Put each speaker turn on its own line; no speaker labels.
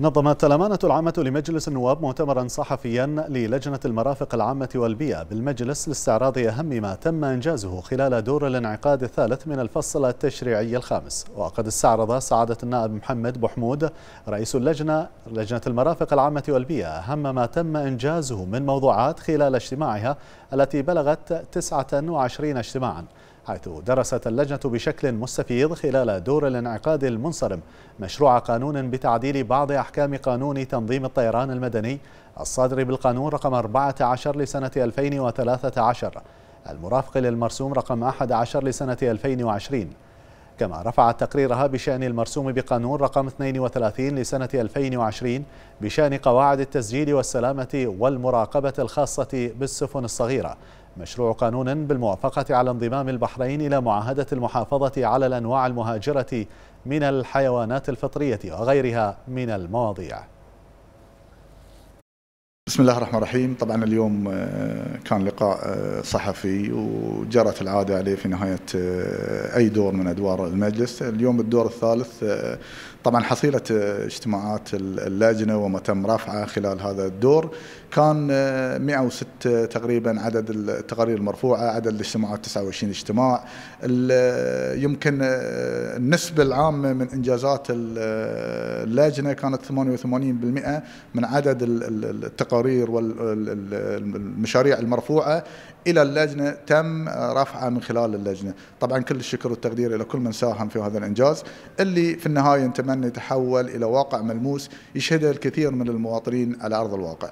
نظمت الأمانة العامة لمجلس النواب مؤتمرا صحفيا للجنة المرافق العامة والبيئة بالمجلس لاستعراض أهم ما تم إنجازه خلال دور الانعقاد الثالث من الفصل التشريعي الخامس. وقد استعرض سعادة النائب محمد بوحمود رئيس اللجنة لجنة المرافق العامة والبيئة أهم ما تم إنجازه من موضوعات خلال اجتماعها التي بلغت 29 اجتماعا. حيث درست اللجنة بشكل مستفيض خلال دور الانعقاد المنصرم مشروع قانون بتعديل بعض أحكام قانون تنظيم الطيران المدني الصادر بالقانون رقم 14 لسنة 2013 المرافق للمرسوم رقم 11 لسنة 2020 كما رفعت تقريرها بشأن المرسوم بقانون رقم 32 لسنة 2020 بشأن قواعد التسجيل والسلامة والمراقبة الخاصة بالسفن الصغيرة مشروع قانون بالموافقة على انضمام البحرين إلى معاهدة المحافظة على الأنواع المهاجرة من الحيوانات الفطرية وغيرها من المواضيع.
بسم الله الرحمن الرحيم. طبعا اليوم آه، كان لقاء آه، صحفي وجرت العادة عليه في نهاية آه، أي دور من أدوار المجلس. اليوم الدور الثالث طبعا حصيلة اجتماعات اللجنة وما تم رفعه خلال هذا الدور. كان 106 تقريبا عدد التقارير المرفوعة عدد الاجتماعات 29 اجتماع. يمكن النسبة العامة من إنجازات اللجنة كانت 88% من عدد التقارير والمشاريع المرفوعة إلى اللجنة تم رفعها من خلال اللجنة. طبعا كل الشكر والتقدير إلى كل من ساهم في هذا الإنجاز. اللي في النهاية نتمنى يتحول إلى واقع ملموس يشهده الكثير من المواطنين على أرض الواقع.